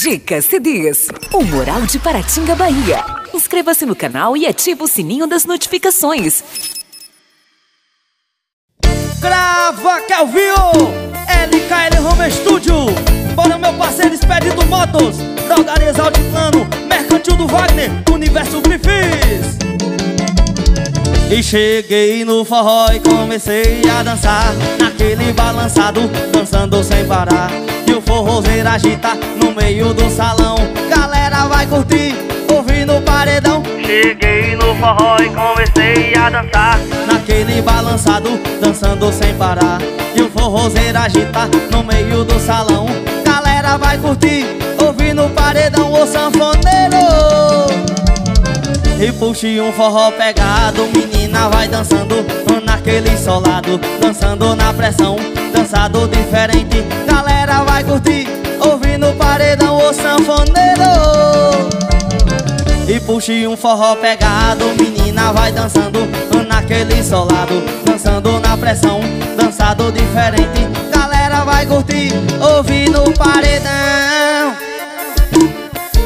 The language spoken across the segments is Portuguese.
Dicas CDs. O Moral de Paratinga, Bahia. Inscreva-se no canal e ative o sininho das notificações. Grava Calvinho! LKL Home Studio! Bora meu parceiro Expedito Motos! Drogarias Altiplano! Mercantil do Wagner! Universo Griffiths! E cheguei no forró e comecei a dançar. Naquele balançado, dançando sem parar. E o forrozeiro agita no meio do salão. Galera vai curtir, ouvindo o paredão. Cheguei no forró e comecei a dançar. Naquele balançado, dançando sem parar. E o forrozeiro agita no meio do salão. Galera vai curtir, ouvindo o paredão o sanfoneiro. E puxe um forró pegado Menina vai dançando naquele solado Dançando na pressão, dançado diferente. Galera vai curtir, ouvindo paredão o sanfoneiro. E puxe um forró pegado Menina vai dançando naquele solado Dançando na pressão, dançado diferente. Galera vai curtir, ouvindo paredão.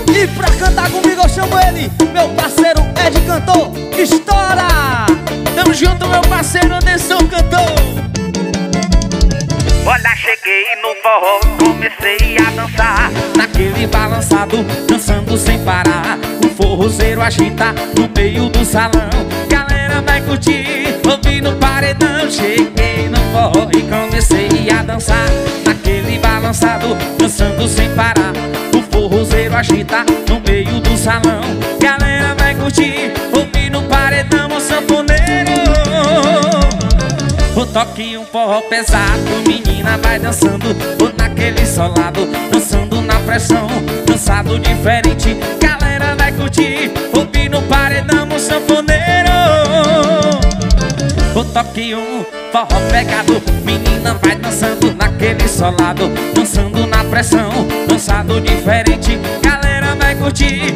E pra cantar comigo eu chamo ele, meu parceiro Ed Cantor, estoura! Junto, meu parceiro Anderson Cantor. Olha, cheguei no forró, comecei a dançar. Naquele balançado, dançando sem parar. O forrozeiro agita no meio do salão. Galera vai curtir, ouvindo paredão. Cheguei no forró e comecei a dançar. Naquele balançado, dançando sem parar. O forrozeiro agita no meio do salão o toque um forró pesado, menina vai dançando Vou naquele solado, dançando na pressão Dançado diferente, galera vai curtir Ouvindo o paredão, o sanfoneiro. O toque um forró pegado, menina vai dançando Naquele solado, dançando na pressão Dançado diferente, galera vai curtir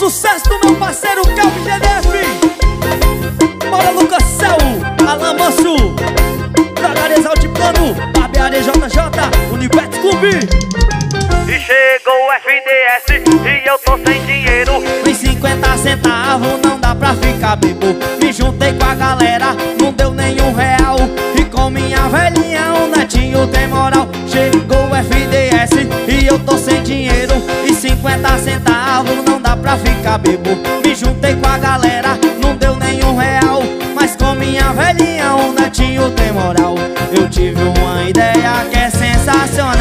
sucesso do meu parceiro Calvin GDF Bora Lucas Céu, Alan Manso. Dragarias Altiplano, JJ, Unibet Clube. E chegou o FDS e eu tô sem dinheiro. Em 50 centavos não dá pra ficar bebo. Me juntei com a galera, não deu nenhum real. E com minha velhinha ficar bebo Me juntei com a galera, não deu nenhum real. Mas com minha velhinha o netinho tem moral. Eu tive uma ideia que é sensacional.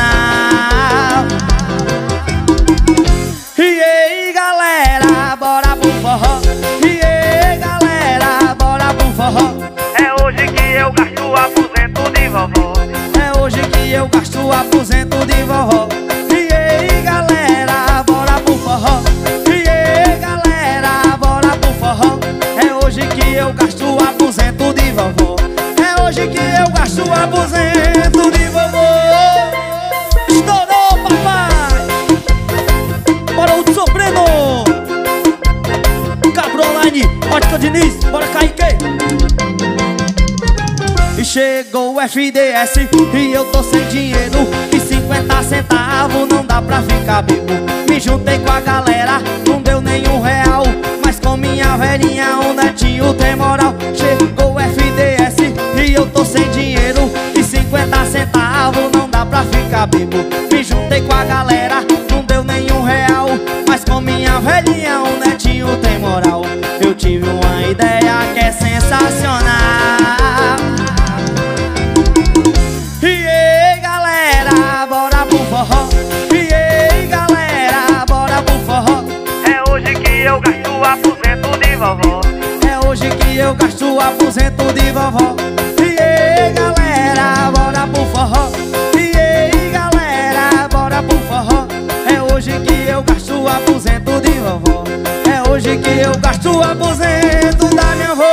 E aí galera, bora pro forró. E aí galera, bora pro forró. É hoje que eu gasto aposento de vovó. É hoje que eu gasto aposento FDS e eu tô sem dinheiro E 50 centavos não dá pra ficar bebo Me juntei com a galera, não deu nenhum real Mas com minha velhinha o netinho tem moral. Chegou o FDS e eu tô sem dinheiro E 50 centavos não dá pra ficar bebo Me juntei com a galera, não deu nenhum real Mas com minha velhinha o netinho tem moral. Eu tive uma ideia que é sensacional vovó. É hoje que eu gasto o aposento de vovó. E galera, bora pro forró. E galera, bora pro forró. É hoje que eu gasto o aposento de vovó. É hoje que eu gasto o aposento da minha avó.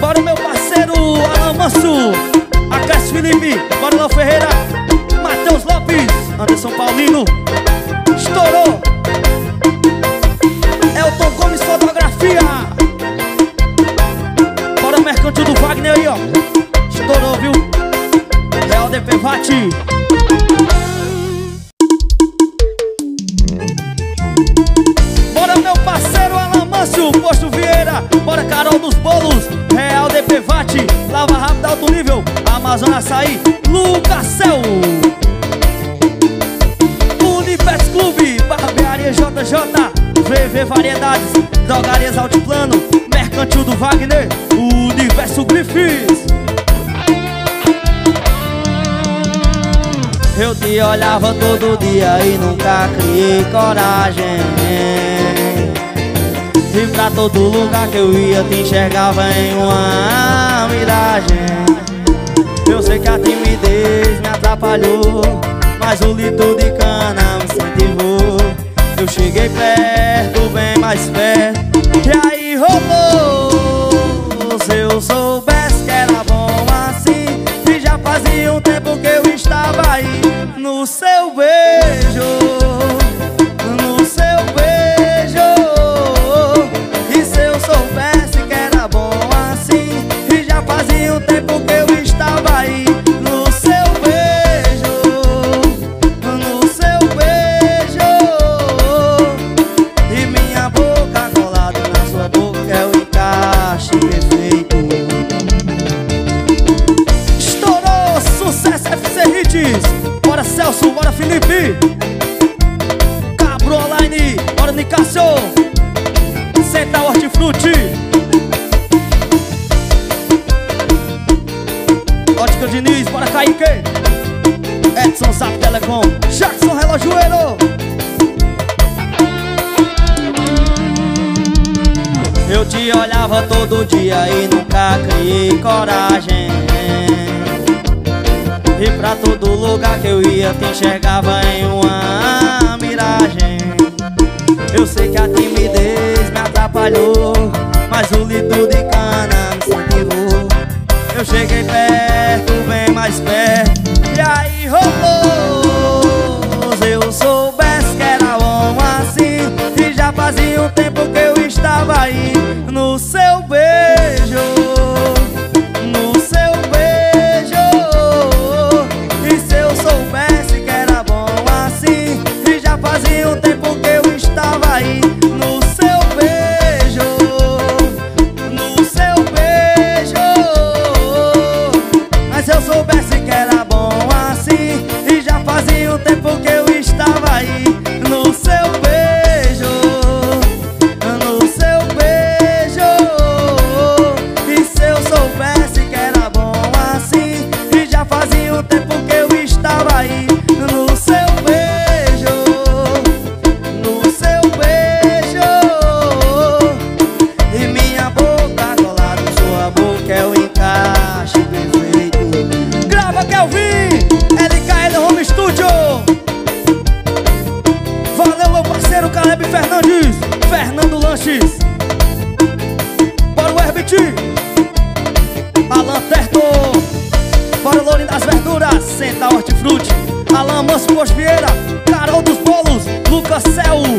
Bora meu parceiro Alan Manso Acácio Felipe, bora Ferreira. Matheus Lopes, Anderson Paulino. Estourou. Todo dia e nunca criei coragem. E pra todo lugar que eu ia te enxergava em uma miragem. Eu sei que a timidez me atrapalhou Mas o litro de cana me incentivou. Eu cheguei perto, bem mais perto bora Felipe. Cabro Online, bora Nicasso Central Hortifruti. Ótica Diniz, bora Kaique Edson Zap Telecom. Jackson Relojoeiro. Eu te olhava todo dia e nunca criei coragem E pra todo lugar que eu ia te enxergava em uma miragem. Eu sei que a timidez me atrapalhou Mas o litro de cana Lanches Bora o Herbit Alan Terto Bora Lourinho das Verduras. Senta Hortifruti. Alan Manso Vieira Carol dos Bolos. Lucas Céu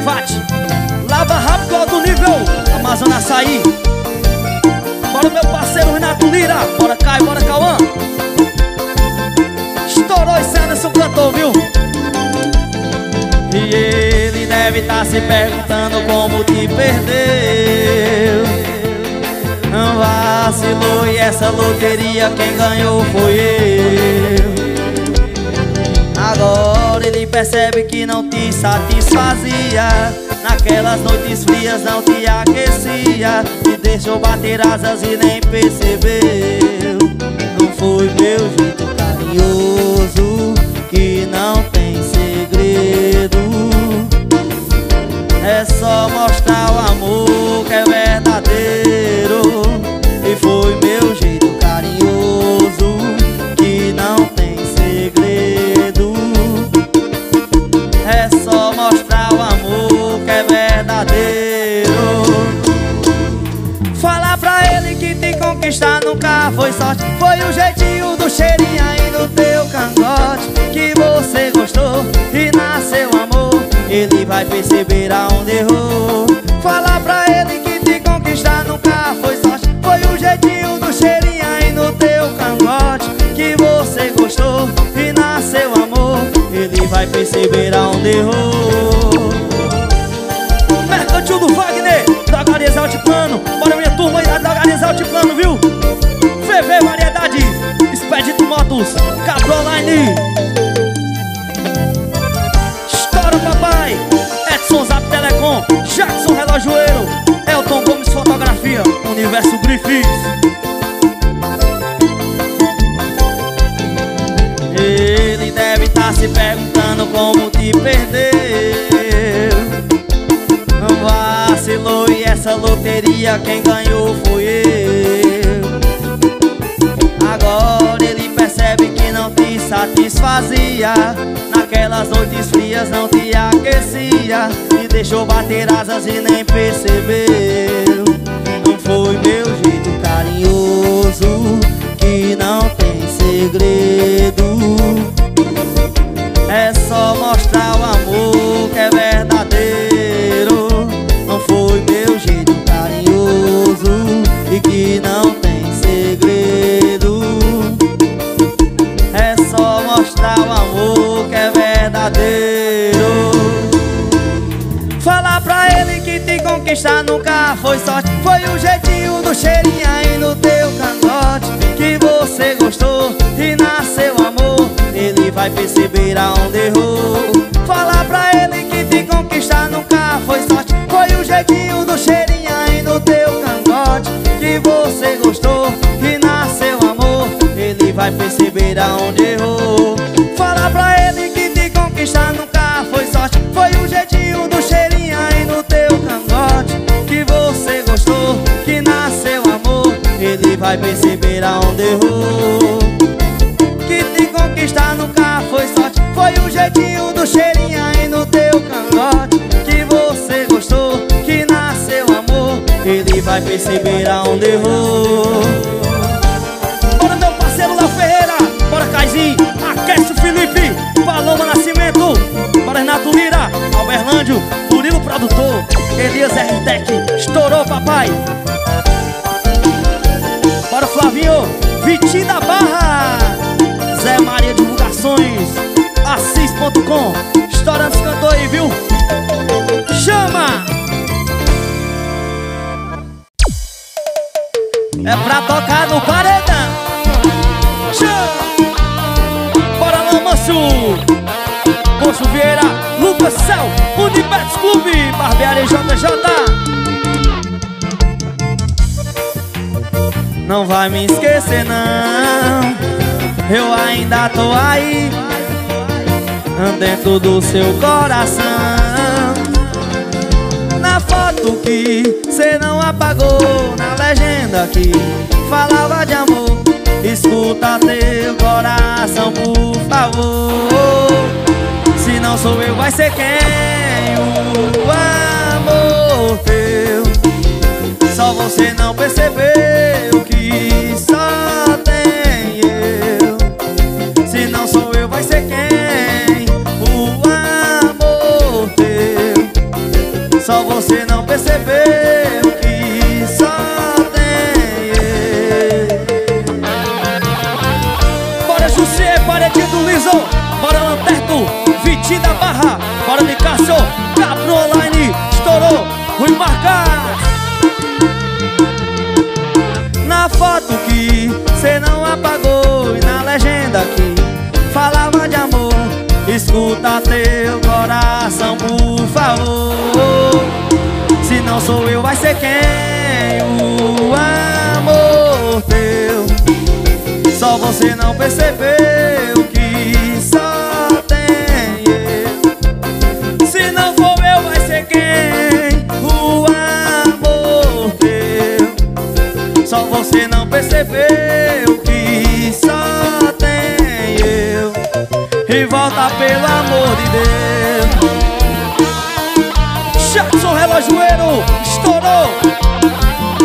VAT Lava Rápido Alto Nível. Amazon Açaí. Bora meu parceiro Renato Lira. Bora Caio, bora Cauã. Estourou esse Anderson cantou, viu? E ele deve estar se perguntando como te perdeu. Vacilou e essa loteria quem ganhou foi eu. Agora percebe que não te satisfazia. Naquelas noites frias não te aquecia. Te deixou bater asas e nem percebeu. Não foi meu jeito carinhoso Que não tem segredo. É só mostrar o amor que é verdadeiro foi sorte. Foi o jeitinho do cheirinho aí no teu cangote Que você gostou e nasceu amor. Ele vai perceber aonde errou. Falar pra ele que te conquistar nunca foi sorte. Foi o jeitinho do cheirinho aí no teu cangote Que você gostou e nasceu amor. Ele vai perceber aonde errou. Mercantil do Wagner, Drogarias Altiplano Bora minha turma aí da Drogarias Altiplano, viu? Motos, Caproline Estoura papai, Edson Zap Telecom Jackson Relojoeiro, Elton Gomes Fotografia Universo Griffiths. Ele deve estar se perguntando como te perdeu Vacilou e essa loteria quem ganhou foi eu percebe que não te satisfazia. Naquelas noites frias não te aquecia E deixou bater asas e nem percebeu. Não foi meu jeito carinhoso Que não tem segredo. É só mostrar o amor que é verdadeiro conquistar nunca foi sorte. Foi o jeitinho do cheirinho aí no teu cangote Que você gostou e nasceu amor. Ele vai perceber aonde errou. Falar pra ele que te conquistar nunca foi sorte. Foi o jeitinho do cheirinho aí no teu cangote Que você gostou e nasceu amor. Ele vai perceber aonde errou vai perceber aonde errou. Que te conquistar nunca foi sorte Foi o jeitinho do cheirinho aí no teu cangote. Que você gostou, que nasceu amor Ele vai perceber aonde errou. Bora meu parceiro Léo Ferreira Bora Caizinho, aquece o Felipe Paloma Nascimento Bora Renato Lira, Alberlândio Murilo Produtor, Elias R-Tech Estourou papai Vitinho da Barra Zé Maria Divulgações Assis.com Estourando os cantor aí, viu? Chama! É pra tocar no paredão Chama! Bora lá, Manso! Poço Vieira, Lucas Céu, Unibetes Clube, Barbearia JJ Não vai me esquecer não. Eu ainda tô aí Dentro do seu coração. Na foto que cê não apagou Na legenda que falava de amor Escuta teu coração, por favor. Se não sou eu, vai ser quem? O amor teu. Só você não percebeu você não percebeu que só tem eu. Bora Jussier, paredinho do Liso Bora Lanterto, Vitinho da Barra não sou eu, vai ser quem? O amor teu. Só você não percebeu que só tem eu. Se não for eu, vai ser quem? O amor teu. Só você não percebeu que só tem eu. E volta pelo amor de Deus Estourou.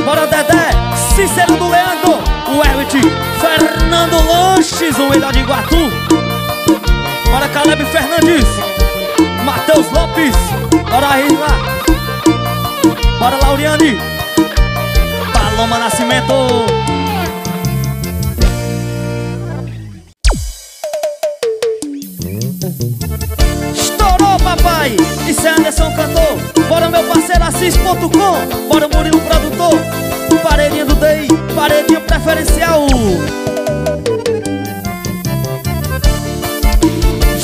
Bora Dedé, Cícero do Leandro. O Herbert Fernando Lanches, o melhor de Iguatu. Bora Caleb Fernandes. Matheus Lopes. Bora Isla Bora Lauriane. Paloma Nascimento. Estourou papai. Isso é Anderson Cantor Assis.com Bora Murilo Produtor. Paredinha do DEI Paredinha preferencial.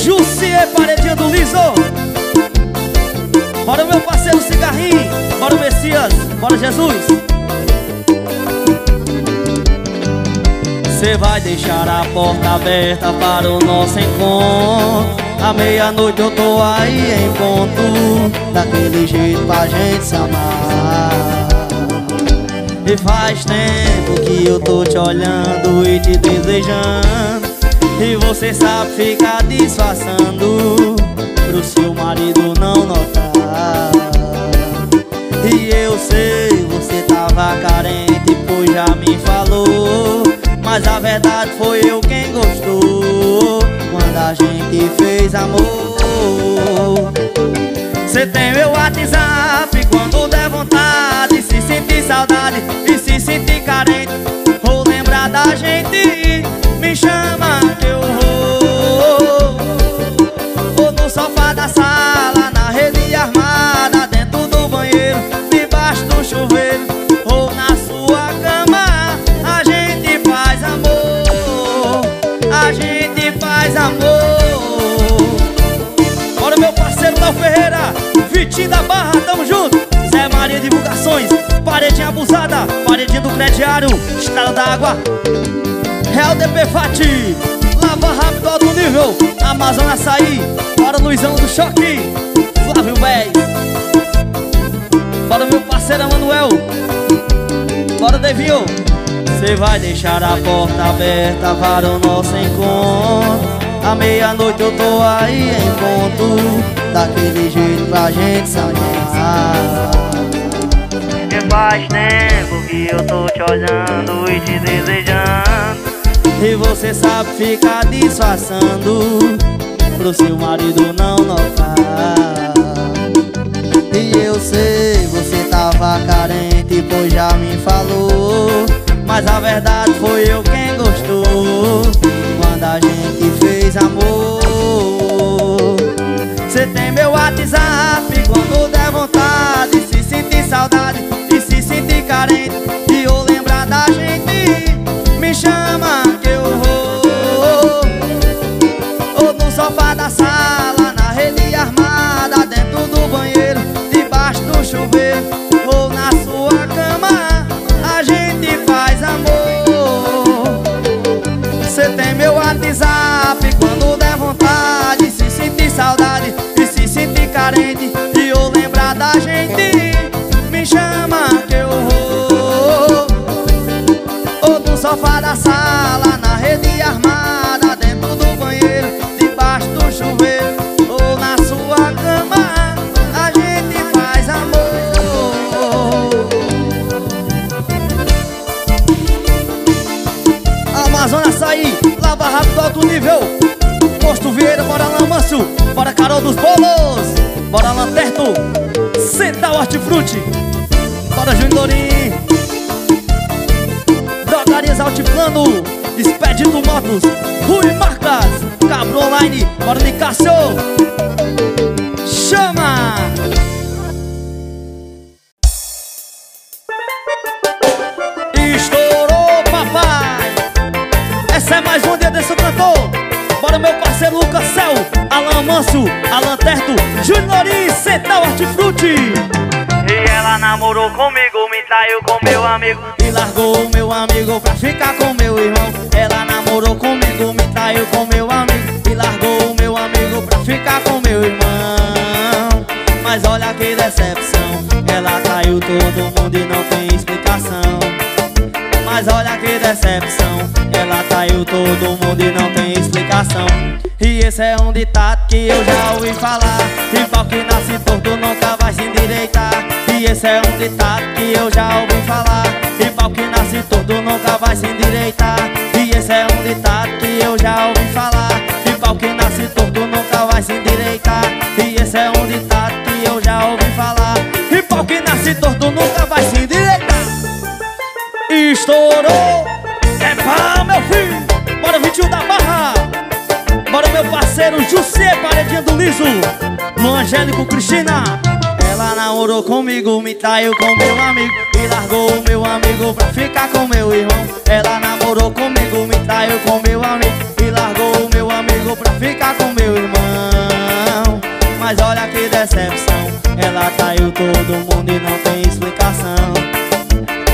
Jussier, paredinha do Liso. Bora meu parceiro Cigarrinho. Bora Messias, bora Jesus. Você vai deixar a porta aberta para o nosso encontro À meia-noite eu tô aí em ponto. Daquele jeito pra gente se amar. E faz tempo que eu tô te olhando e te desejando. E você sabe ficar disfarçando Pro seu marido não notar. E eu sei, você tava carente, pois já me falou. Mas a verdade foi eu quem gostou Quando a gente fez amor. Você tem meu WhatsApp quando der vontade Se sentir saudade e se sentir carente Ou lembrar da gente, me chama que eu vou Ou no sofá da sala, Abusada, paredinha do crediário Estrada da água. Real DP Fati Lava rápido alto nível Amazon Açaí Bora Luizão do Choque. Flávio Bez Bora meu parceiro Manuel. Bora Devinho. Cê vai deixar a porta aberta para o nosso encontro. À meia-noite eu tô aí em ponto. Daquele jeito pra gente se faz tempo que eu tô te olhando e te desejando. E você sabe ficar disfarçando Pro seu marido não notar. E eu sei, você tava carente Pois já me falou. Mas a verdade foi eu quem gostou Quando a gente fez amor. Você tem meu WhatsApp Quando E eu lembrar da gente. Me chama que eu vou. Ou no sofá da sala Na rede armada Dentro do banheiro Debaixo do chuveiro Ou na sua cama A gente faz amor. Amazônia Açaí Lava rápido alto nível Hortifruti. Bora Juniorim Drogarias Altiplano Expedito Motos. Rui Marcas. Cabro Online. Bora Nicásio. Chama Manso, Alan Terto Juniorim, Central Hortifruti. E ela namorou comigo, me traiu com meu amigo. E largou o meu amigo pra ficar com meu irmão. Ela namorou namorou comigo, me traiu com meu amigo. E largou o meu amigo pra ficar com meu irmão. Mas olha que decepção Ela traiu todo mundo e não tem explicação. Mas olha que decepção Ela traiu todo mundo e não tem explicação. E esse é um ditado que eu já ouvi falar. E pau que nasce torto nunca vai se endireitar. E esse é um ditado que eu já ouvi falar. E pau que nasce torto nunca vai se endireitar. E esse é um ditado que eu já ouvi falar. E pau que nasce torto nunca vai se endireitar. E esse é um ditado que eu já ouvi falar. E pau que nasce torto nunca vai se endireitar. Estourou! Parceiro José do Liso. No Angélico Cristina. Ela namorou comigo, me traiu com meu amigo. E largou o meu amigo pra ficar com meu irmão. Ela namorou comigo, me traiu com meu amigo. E largou o meu amigo pra ficar com meu irmão. Mas olha que decepção. Ela traiu todo mundo e não tem explicação.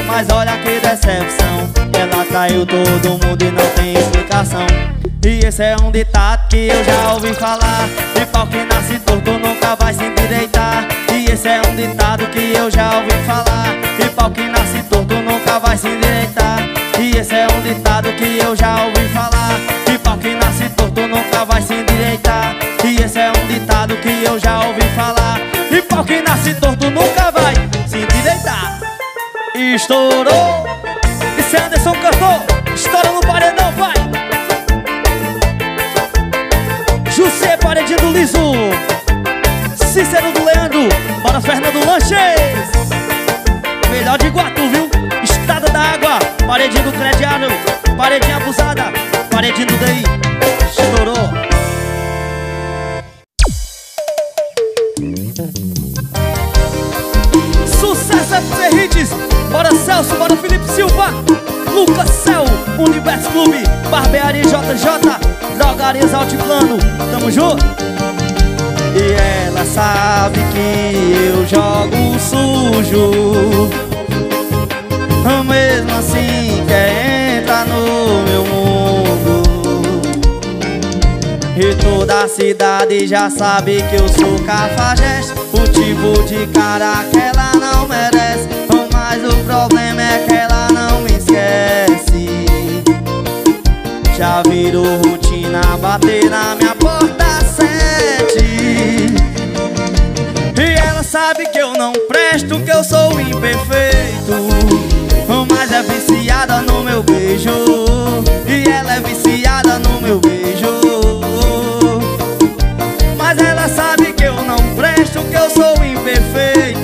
Mas olha que decepção. Ela traiu todo mundo e não tem explicação E esse é um ditado que eu já ouvi falar. E pau que nasce torto nunca vai se endireitar. E esse é um ditado que eu já ouvi falar. E pau que nasce torto nunca vai se endireitar. E esse é um ditado que eu já ouvi falar. E pau que nasce torto nunca vai se endireitar. E esse é um ditado que eu já ouvi falar. E pau que nasce torto nunca vai se endireitar. Estourou Liso Cícero do Leandro Bora Fernando Lanches. Melhor de Guatu, viu? Estada da água Paredinho do crediário Paredinha abusada Paredinho do DI Estourou. Sucesso FC Hits. Bora Celso, bora Felipe Silva. Lucas Cel, Universo Clube Barbearia JJ Drogarias Altiplano. Tamo junto? E ela sabe que eu jogo sujo. Mesmo assim quer entrar no meu mundo. E toda a cidade já sabe que eu sou cafajeste. O tipo de cara que ela não merece. Mas o problema é que ela não me esquece. Já virou rotina bater na minha porta que eu sou imperfeito Mas é viciada no meu beijo E ela é viciada no meu beijo. Mas ela sabe que eu não presto, que eu sou imperfeito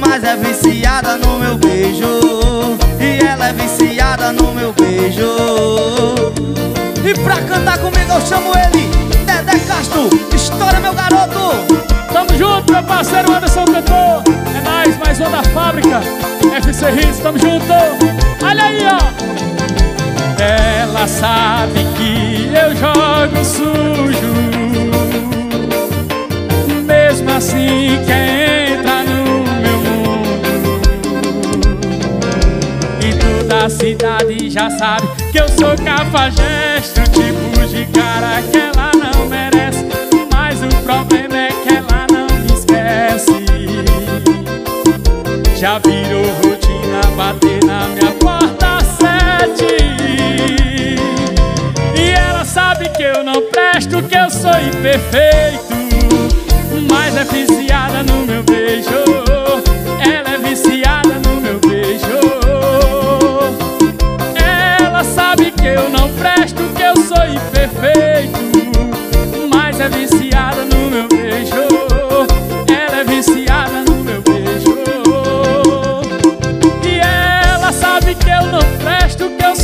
Mas é viciada no meu beijo E ela é viciada no meu beijo. E pra cantar comigo eu chamo ele Dedé Castro, estoura meu garoto Tamo junto, meu parceiro Anderson Cantor. É nóis, mais um da fábrica. FC Hits, tamo junto. Olha aí, ó. Ela sabe que eu jogo sujo. Mesmo assim quer entrar no meu mundo? E toda a cidade já sabe que eu sou cafajeste O tipo de cara que ela não merece problema é que ela não me esquece. Já virou rotina bater na minha porta sete. E ela sabe que eu não presto, que eu sou imperfeito. Mas é viciada no meu beijo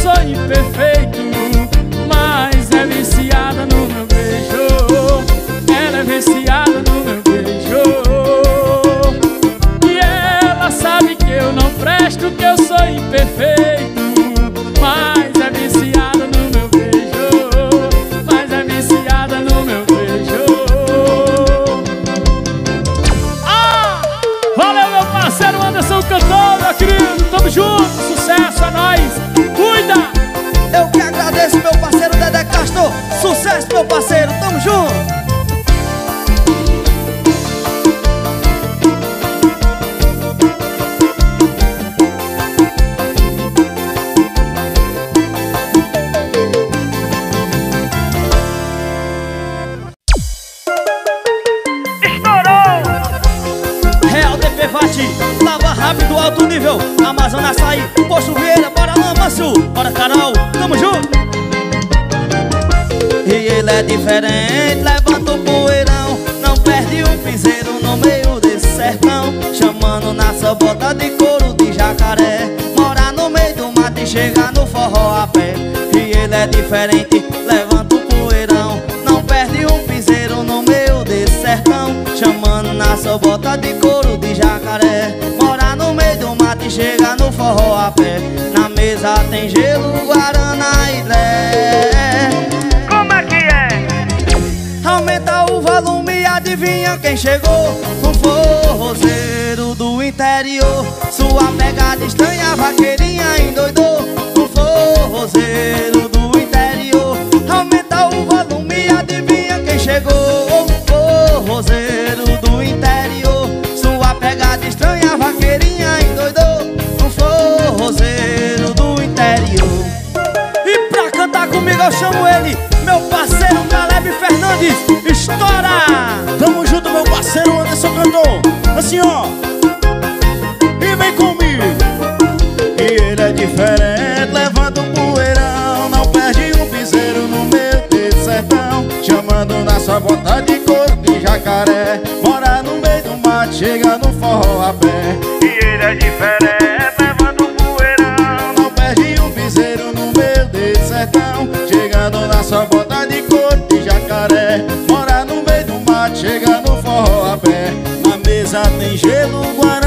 sou imperfeito Amazonas Açaí, Poço Vieira, bora lá, Márcio Bora, Carol, tamo junto. E ele é diferente, levanta o poeirão. Não perde um piseiro no meio desse sertão. Chamando na sua bota de couro de jacaré. Mora no meio do mato e chega no forró a pé. E ele é diferente, levanta o poeirão. Não perde um piseiro no meio desse sertão. Chamando na sua bota de couro de chega no forró a pé Na mesa tem gelo, guarana e dré Como é que é? Aumenta o volume e adivinha quem chegou? Um forrozeiro do interior. Sua pegada estranha, vaqueirinha endoidou. Um forrozeiro do interior. Aumenta o volume e adivinha quem chegou tem gelo,